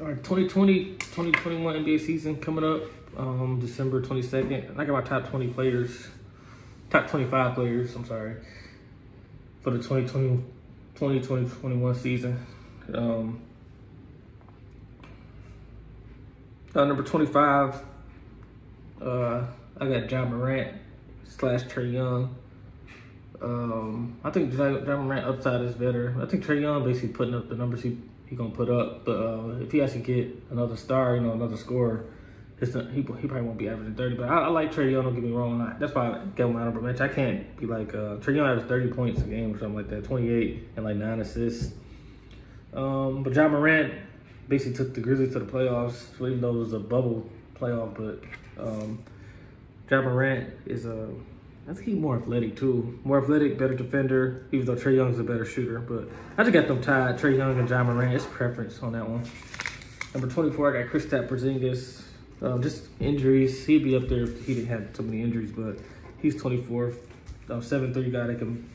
All right, 2020, 2021 NBA season coming up, um, December 22nd. I got my top 20 players, top 25 players, I'm sorry, for the 2020, 2021 season. Um, uh, number 25, uh, I got Ja Morant slash Trae Young. Um, I think Ja Morant upside is better. I think Trae Young basically putting up the numbers he he gonna put up. But uh, if he actually get another star, you know, another scorer, he, he probably won't be averaging 30. But I, I like Trae Young, don't get me wrong. I, that's why I get him out of match. I can't be like, uh, Trae Young averaged 30 points a game or something like that, 28 and like 9 assists. Um, but Ja Morant basically took the Grizzlies to the playoffs, even though it was a bubble playoff. But um, Ja Morant is a I think he's more athletic too. More athletic, better defender, even though Trae Young's a better shooter. But I just got them tied. Trae Young and Ja Morant. It's preference on that one. Number 24, I got Kristaps Porzingis. Um, just injuries. He'd be up there if he didn't have so many injuries, but he's 24th. Um, 7'3 guy that can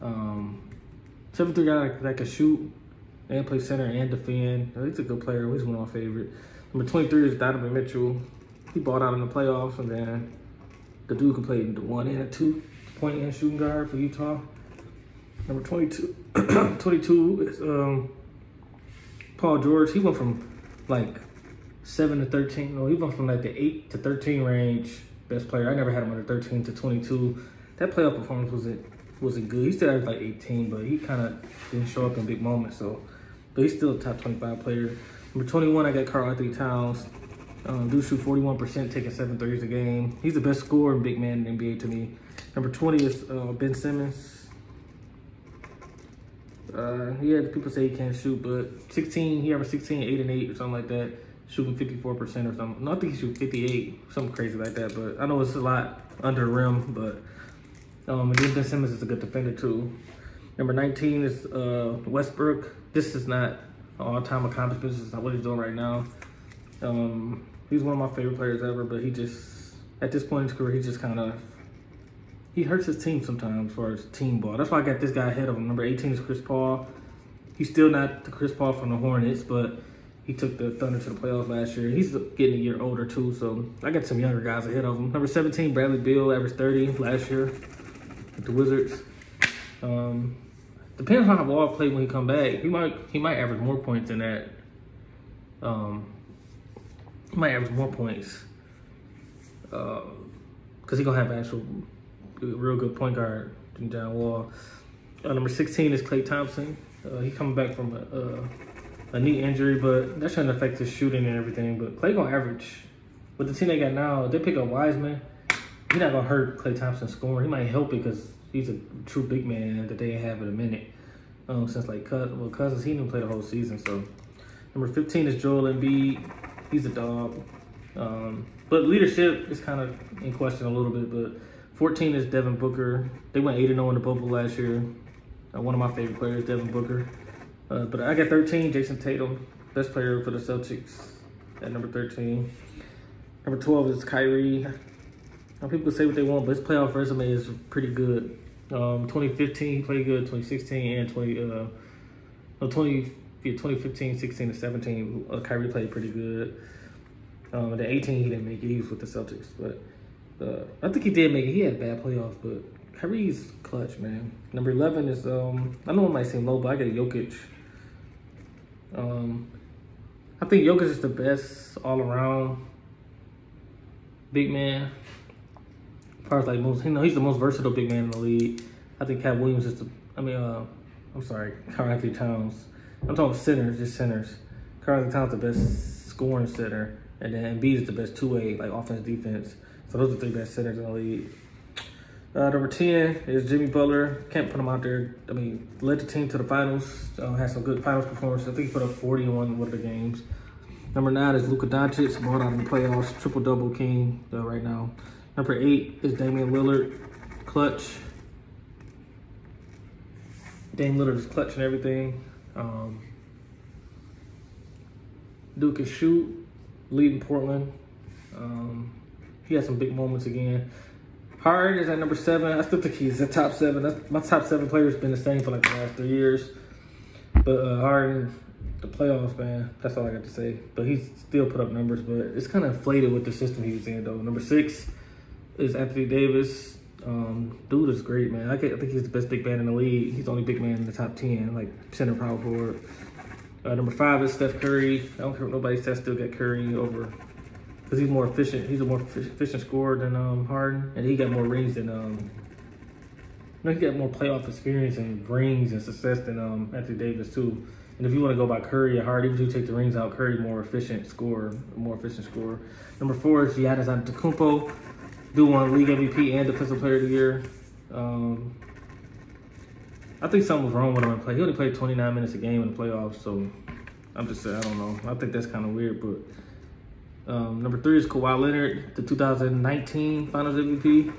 um, 7'3 guy that can shoot and play center and defend. He's a good player. He's one of my favorite. Number 23 is Donovan Mitchell. He bought out in the playoffs and then the dude can play the one and a two point and shooting guard for Utah. Number 22, 22 is um, Paul George. He went from like 7 to 13. No, he went from like the 8 to 13 range. Best player. I never had him under 13 to 22. That playoff performance wasn't wasn't good. He still had like 18, but he kind of didn't show up in big moments. So, but he's still a top 25 player. Number 21, I got Karl-Anthony Towns. Um, do shoot 41%, taking seven threes a game. He's the best scorer big man in NBA to me. Number 20 is uh, Ben Simmons. Uh, yeah, people say he can't shoot, but 16, he averaged 16, 8 and 8 or something like that. Shooting 54% or something. No, I think he shoot 58, something crazy like that. But I know it's a lot under rim, but um, Ben Simmons is a good defender too. Number 19 is uh, Westbrook. This is not all-time accomplishments. This is not what he's doing right now. Um, he's one of my favorite players ever, but he just, at this point in his career, he just kind of, he hurts his team sometimes for his team ball. That's why I got this guy ahead of him. Number 18 is Chris Paul. He's still not the Chris Paul from the Hornets, but he took the Thunder to the playoffs last year. He's getting a year older too, so I got some younger guys ahead of him. Number 17, Bradley Beal, averaged 30 last year with the Wizards. Um, depends on how Wall played when he come back. He might he might average more points than that. Um, he might average more points because uh, he gonna have actual real good point guard than John Wall. Uh, number 16 is Klay Thompson. Uh, he coming back from a, a, knee injury, but that shouldn't affect his shooting and everything. But Klay gonna average with the team they got now. They pick up Wiseman. He's not gonna hurt Klay Thompson scoring. He might help it because he's a true big man that they have in a minute. Um, since like well, Cousins, he didn't play the whole season. So number 15 is Joel Embiid he's a dog. Um, but leadership is kind of in question a little bit. But 14 is Devin Booker. They went 8 0 in the bubble last year. Uh, one of my favorite players, Devin Booker. Uh, but I got 13, Jayson Tatum, best player for the Celtics at number 13. Number 12 is Kyrie. Now, people say what they want, but his playoff resume is pretty good. Um, 2015, he played good. 2016 and 20, uh, no, 20, yeah, 2015, 16, and 17, uh, Kyrie played pretty good. Um, the 18, he didn't make it. He was with the Celtics, but uh, I think he did make it. He had bad playoffs, but Kyrie's clutch, man. Number 11 is um, I know it might seem low, but I got Jokic. Um, I think Jokic is the best all around big man. As like most, you know, he's the most versatile big man in the league. I think Cat Williams is the. I mean, uh, I'm sorry, Karl-Anthony Towns I'm talking centers, just centers. Carlton Towns the best scoring center, and then Embiid is the best two-way, like offense, defense. So those are the three best centers in the league. Uh, number 10 is Jimmy Butler. Can't put him out there. I mean, led the team to the finals. Uh, had some good finals performances. I think he put up 40 in one, one of the games. Number 9 is Luka Doncic. Brought out in the playoffs. Triple-double king uh, right now. Number 8 is Damian Lillard. Clutch. Dame Lillard is clutch and everything. Um, Duke can shoot, leading Portland. Um, he had some big moments again. Harden is at number seven. I still think he's at top seven. That's, my top seven players been the same for like the last three years. But uh, Harden, the playoffs, man. That's all I got to say. But he's still put up numbers, but it's kind of inflated with the system he was in, though. Number six is Anthony Davis. Um, dude is great, man. I, think he's the best big man in the league. He's the only big man in the top 10, like center power forward. Uh, number five is Steph Curry. I don't care what nobody says, still got Curry over because he's more efficient. He's a more efficient scorer than um, Harden, and he got more rings than um, you know, he got more playoff experience and rings and success than um, Anthony Davis too. And if you want to go by Curry or Harden, even if you take the rings out, Curry more efficient scorer, more efficient scorer. Number four is Giannis Antetokounmpo do won league MVP and defensive player of the year. Um, I think something was wrong with him in play. He only played 29 minutes a game in the playoffs, so I'm just saying, I don't know. I think that's kind of weird, but um, number three is Kawhi Leonard, the 2019 Finals MVP.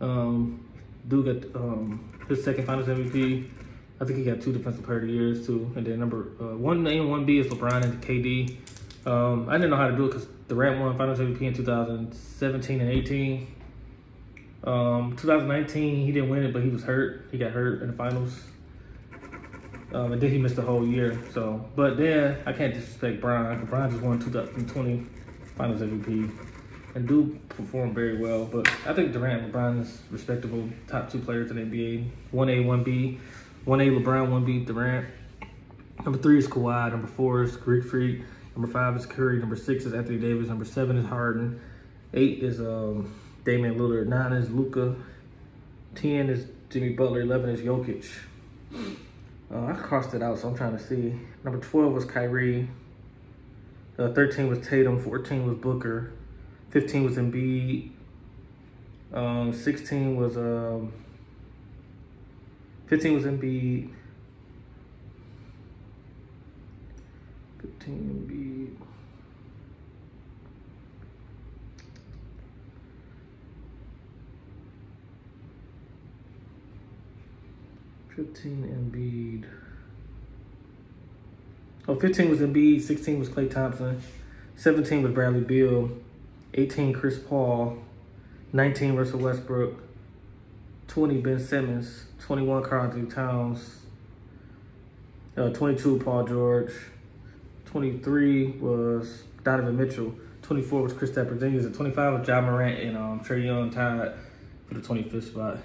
Um, dude got um, his second Finals MVP. I think he got two Defensive Player of the Years too. And then number uh, one A and one B is LeBron and KD. Um, I didn't know how to do it because the Durant won Finals MVP in 2017 and 18. Um, 2019, he didn't win it, but he was hurt. He got hurt in the finals. Um, and then he missed the whole year. So, but then I can't disrespect Bron. Bron just won 2020 Finals MVP and do perform very well. But I think Durant and LeBron is respectable top two players in the NBA. One A, one B, one A LeBron, one B Durant. Number three is Kawhi. Number four is Greek Freak. Number five is Curry. Number six is Anthony Davis. Number seven is Harden. Eight is um, Damian Lillard. Nine is Luka. Ten is Jimmy Butler. Eleven is Jokic. Uh, I crossed it out, so I'm trying to see. Number 12 was Kyrie. Uh, 13 was Tatum. 14 was Booker. 15 was Embiid. Um, 16 was um, 15 was Embiid. 15 Embiid. Fifteen Embiid. Oh, 15 was Embiid, 16 was Klay Thompson, 17 was Bradley Beal, 18 Chris Paul, 19 Russell Westbrook, 20 Ben Simmons, 21 Karl Towns, uh, 22 Paul George, 23 was Donovan Mitchell. 24 was Kristaps Porzingis. And 25 was Ja Morant and um, Trae Young tied for the 25th spot.